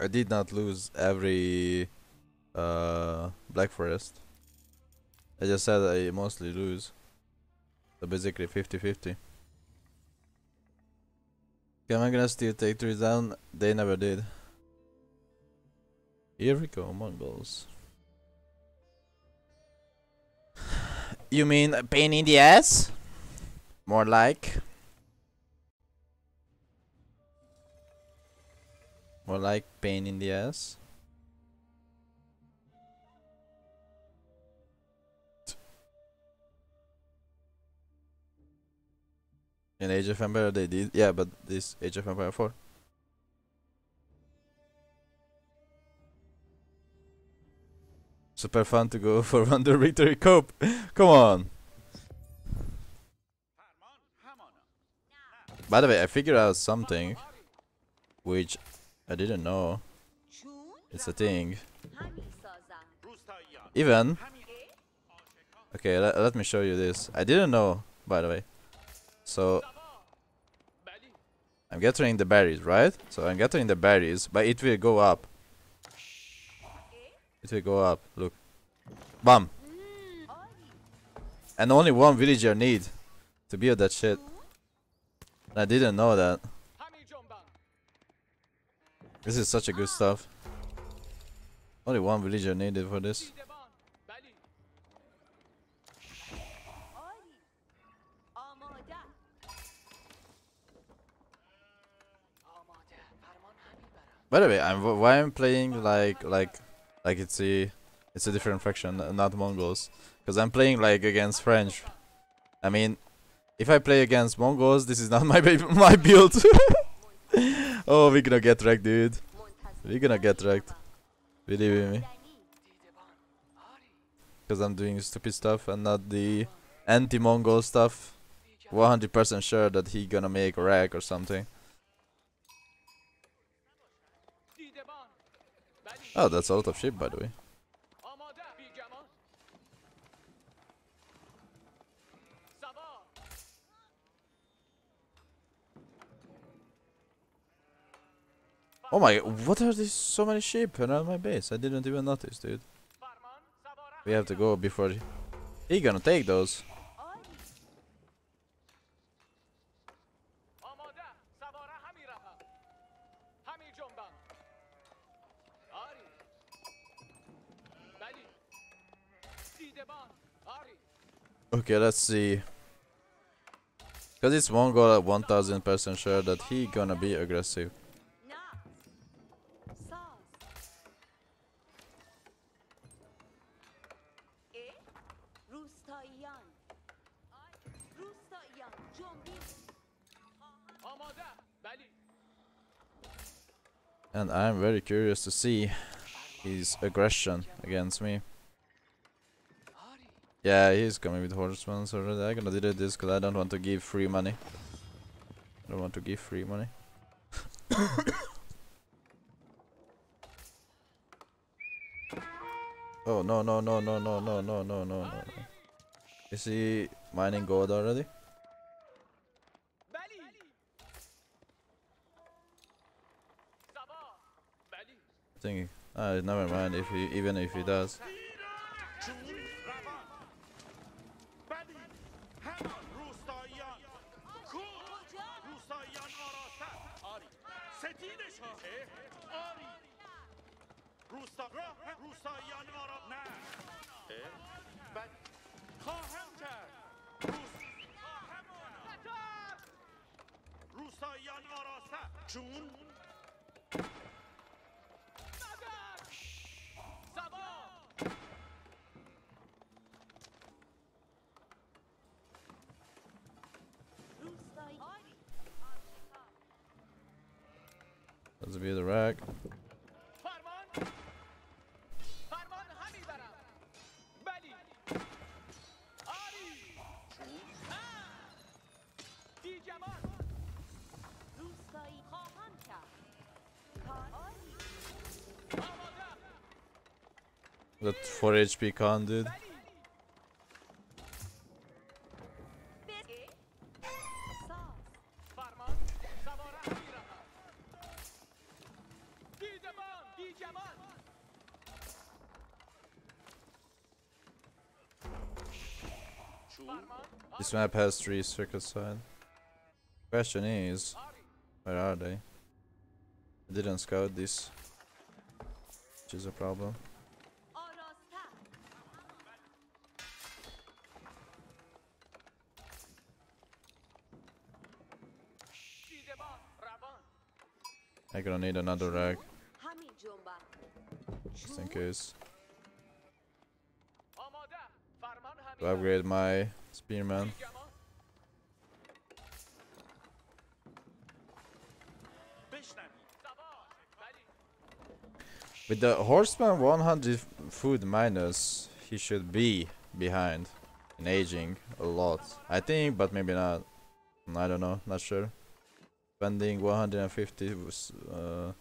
I did not lose every uh, Black Forest. I just said I mostly lose. So basically 50-50. Am I gonna still take three down? They never did. Here we go, Mongols. You mean a pain in the ass? More like. More like pain in the ass. In Age of Empire they did, yeah, but this Age of Empire 4. Super fun to go for Wonder Victory Cup. Come on. By the way, I figured out something which I didn't know. It's a thing. Even Okay, let, let me show you this. I didn't know, by the way. So I'm gathering the berries, right? So I'm gathering the berries, but it will go up. It will go up. Look. Bam. And only one villager need to build that shit. I didn't know that. This is such a good stuff. Only one villager needed for this. By the way, I'm why I'm playing like like like it's a it's a different faction, not Mongols, because I'm playing like against French. I mean, if I play against Mongols, this is not my my build. oh, we're gonna get wrecked, dude. We're gonna get wrecked. Believe me. Because I'm doing stupid stuff and not the anti-Mongol stuff. 100% sure that he gonna make a wreck or something. Oh, that's a lot of sheep, by the way. Oh my, what are these so many sheep around my base? I didn't even notice, dude. We have to go before he gonna take those. Okay, let's see. Because it's one Mongol at 1000% sure that he gonna be aggressive. And I'm very curious to see his aggression against me. Yeah, he's coming with horsemen already. I'm gonna do this because I don't want to give free money. I don't want to give free money. oh no no no no no no no no no no. Is he mining gold already? I think. Ah, never mind. If he even if he does. Let's be the rack. That 4 HP con, dude. This map has three sacred site. Question is, where are they? I didn't scout this, which is a problem. I'm gonna need another rag. Just in case. To upgrade my Spearman. With the horseman 100 food minus, he should be behind in aging a lot. I think, but maybe not. I don't know, not sure. Spending 150 was, uh,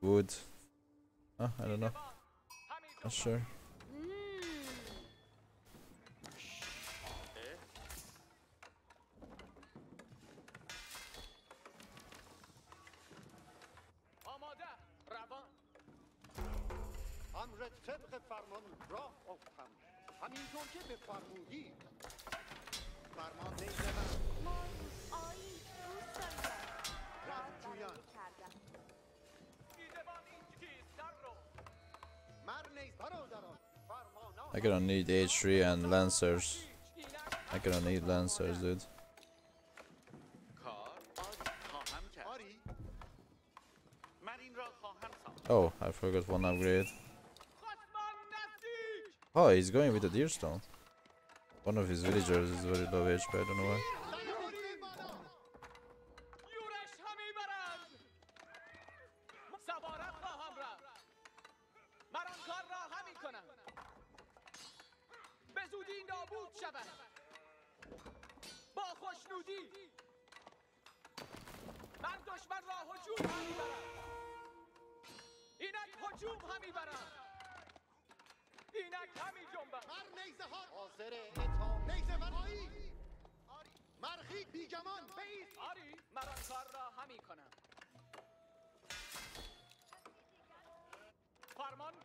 wood. I don't know. Not sure. فرمان راه افتم همینطور که بفرمودی فرمان نیزه من ما آیی دوست دارم رفت جویان کردم دیدبان این تیزتر رو مر نیز برادران فرمانا I'm gonna need H3 and Lancers. اینک I'm gonna need Lancers, dude. کار خواهم کرد آری من این را خواهم ساخت Oh, I forgot one upgrade. Oh, he's going with the deer stone. One of his villagers is very low HP, I don't know why.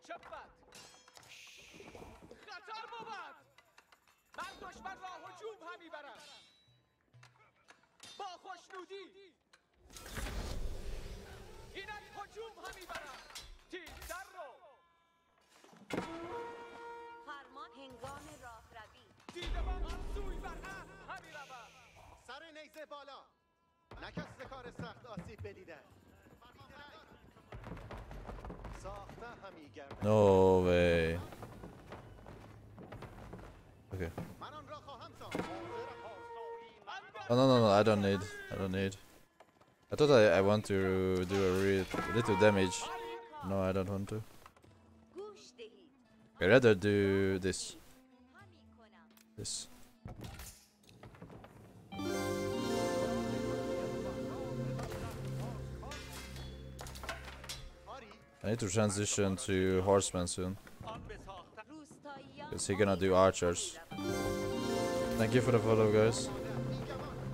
چه بود خطر بود من دشمن را هجوم همی برم با خوشنودی. اینک هجوم همی برم تیزتر رو. فرمان هنگام راه روی دیده من سوی بر همی روم. سر نیزه بالا. نکس ز کار سخت آسیب بدیدن. No way. Okay. Oh no no no! I don't need. I don't need. I thought I I want to do a real little damage. No, I don't want to. I rather do this. This. I need to transition to horsemen soon. Is he gonna do archers. Thank you for the follow, guys.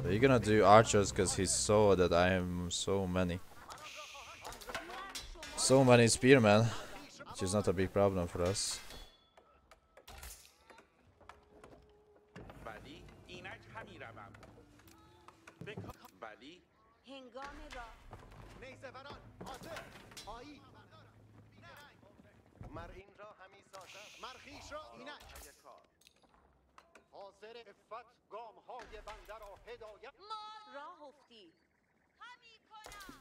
He's gonna do archers because he saw that I am so many. So many spearmen, which is not a big problem for us. حاضر افت گام های بنده را هدایت ما راه افتی همی کنم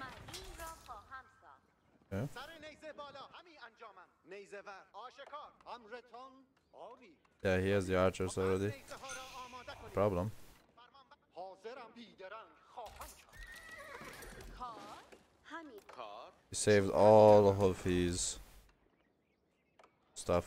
من این را خواهم ساخت سر نیزه بالا همی انجامم نیزه ور آشکار امرتان آری Yeah, he has the archers already. نیزه ها را آماده کنید Problem. فرمان بر- حاضرم بیدرنگ خواهم کرد کار همی کار He saved all of his stuff.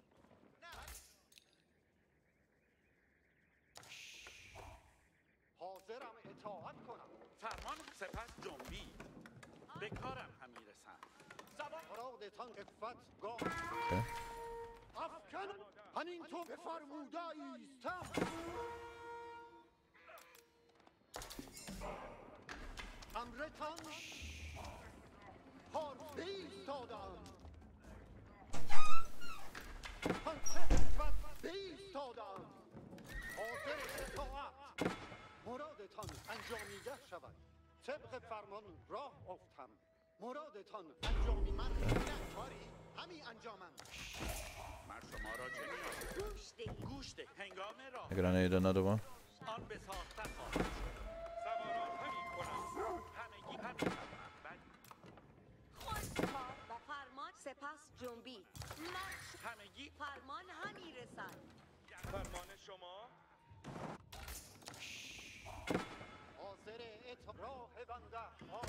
حاضرم اطاعت کنم. فرمان سپس جنبی به کارم هم می‌رسم زبان مرادتان قفت گاه. افکن هنین تو بفرموده ایستم. امرتان پارسی ایستادم. مرادتان انجامیده شود. طبق فرمان راه افتم. مرادتان انجامی من کاری همین انجامم. من شما را چه نیاز گوش دهید گوش ده هنگام راه. I'm gonna need another one. آن به ساختن خواهد. سواران همی کنم. همگی کار و فرمان سپس جنبی همگی فرمان همی رسد. فرمان شما راهبان دهها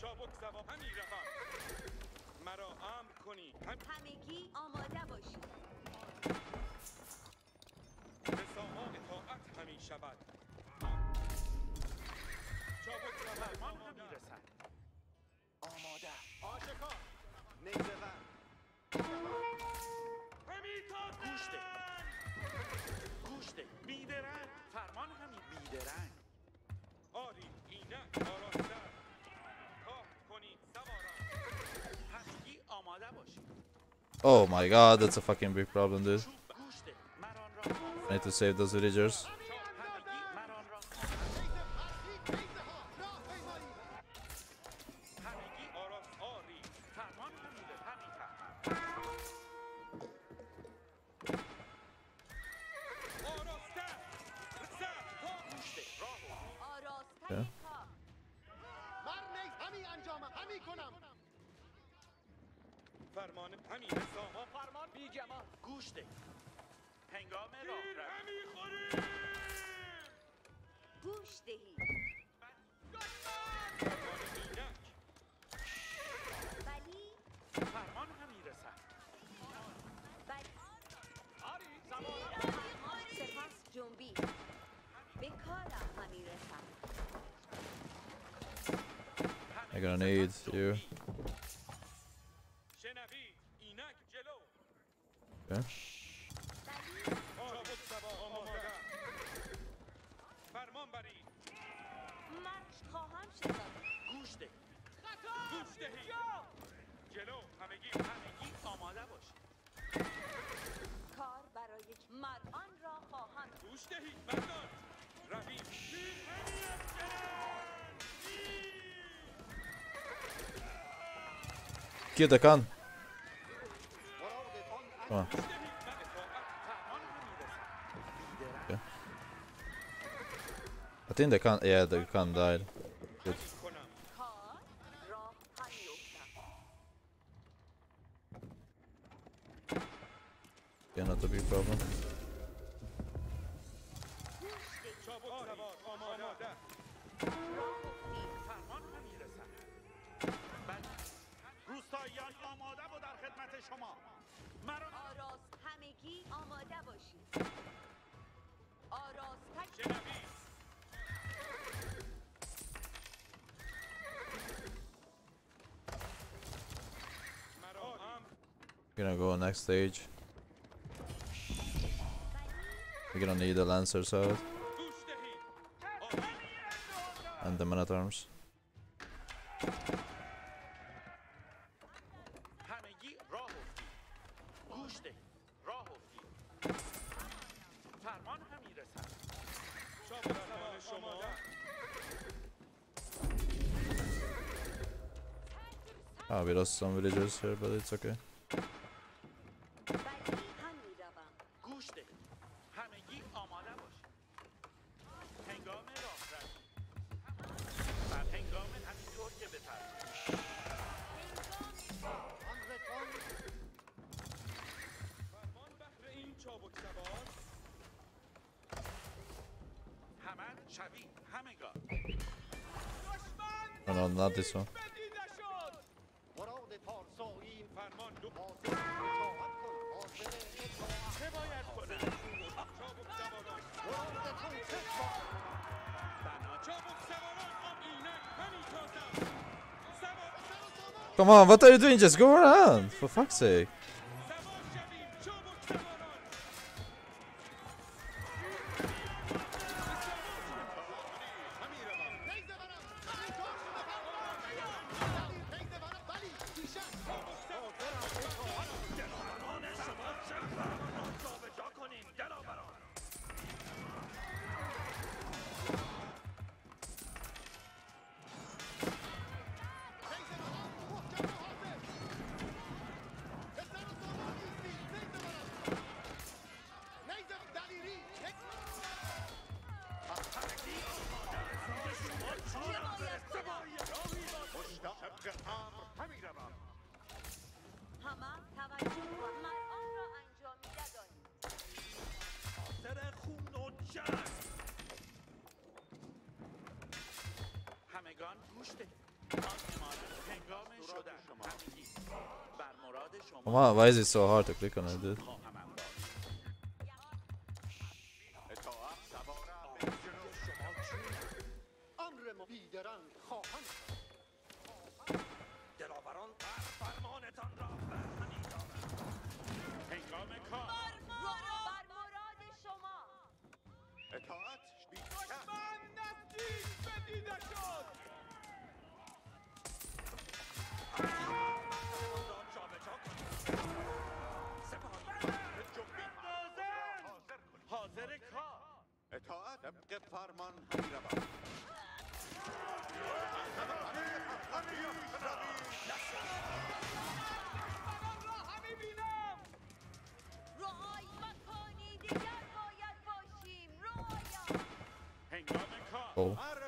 چابک زواهمی رها. مرا امر کنی. هم... همگی آماده باشید. به سامان اطاعت همین شود. چابک زواهمی آماده می‌رسد آماده. آشکار نیزه همین گوشته. گوشته. بیدرنگ. فرمان همین بیدرنگ. Oh my god, that's a fucking big problem, dude. I need to save those villagers. گوش دهید فرمان اینک ولی فرمان همی رسد ولی آری سواران فرمان سپس جنبی به کارم همی رسد I'm gonna need you. شنوید اینک فرمان برید مرش خواهم شد گوش ده. گوش دهید جلو همگی. همگی آماده باشید. کار برای مر آن را خواهم گوش دهید مردان. رویم همی افکنم think the Khan. Yeah, the Khan died. همی کنم کار راه همی افتم Yeah, not a big problem. گوش دهید چابک سوار آماده راه Gonna go next stage. We're gonna need the Lancer out. And the man at arms. Ah, we lost some villagers here, but it's okay. så. Come on, what are you doing? Just go around, for fuck's sake. Why is it so hard to click on it, dude? طبق فرمان همین روم رعای مکانی دیگر باید باشیم رعایا هنگام کار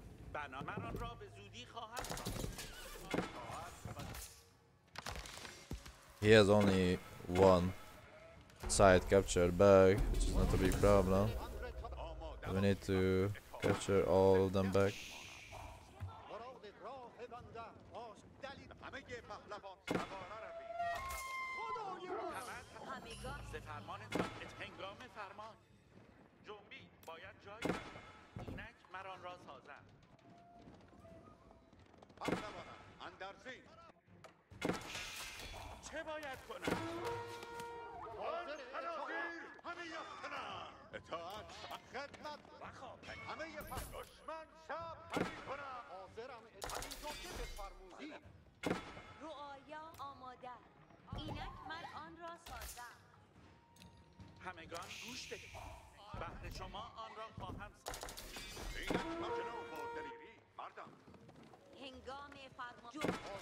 بنا من آن را به زودی خواهد خواند. He has only one side captured bag, which is not a big problem. آماده We need to capture all of them back. مراد راه بنده آش دلیل همه پهلوان سواره روید خدای ما همه همگان ز فرمانتان هنگام فرمان جنبی باید جای دهد. اینک مران را سازم پهلوانان اندرزین چه باید کنم؟ حاضر؟ اطاعت همه یفتنم اطاعت و خدمت. همه پر دشمن شب همی کنم. حاضرم. همینطور که بفرمودی. رعایا آماده. اینک من آن را سازم. همگان گوش دهید بهر شما آن را خواهم ساخت. اینک مردم هنگام فرما جمهور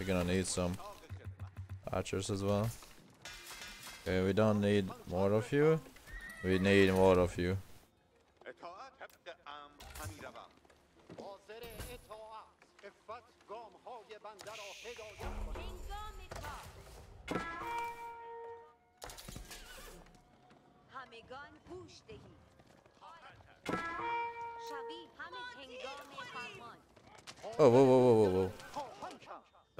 We're gonna need some archers as well. Okay, we don't need more of you. We need more of you. Oh, whoa, whoa, whoa, whoa, whoa. خواهم کرد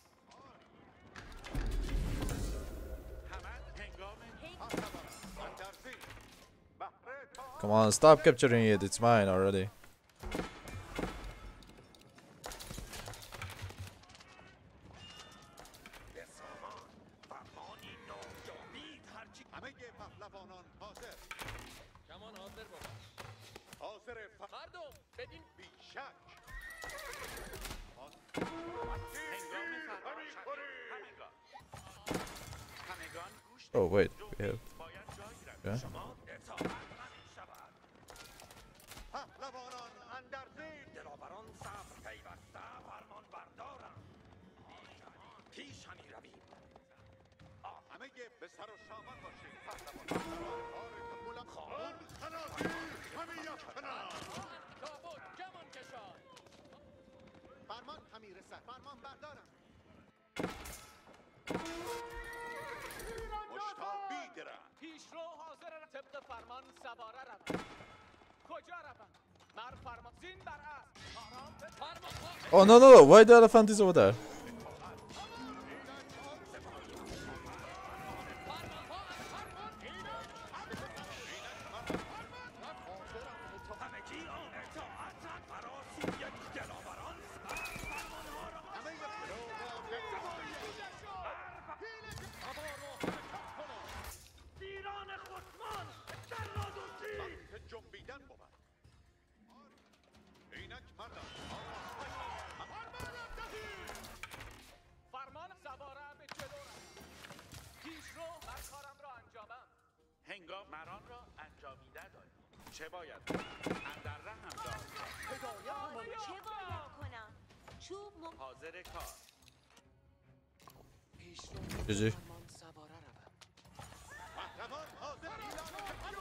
Come on, stop capturing it. It's mine already. سر و سامان باشید پهلوان خواهد خنازی لابد کمان کشان فرمان همی رسد فرمان بردارم. مشتاق بیدرم پیشرو حاضر را طبق فرمان سواره روم کجا روم مر فرمان. زین بر اسب. آرام فرمان Oh, no, no, no. Why the elephant is over there? چه باید اندر رحم دار حالا چه باید کنم چوب مم... حاضر کار GG. فرمان سواره روم پهلوان حاضر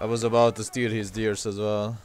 I was about to steal his deers as well.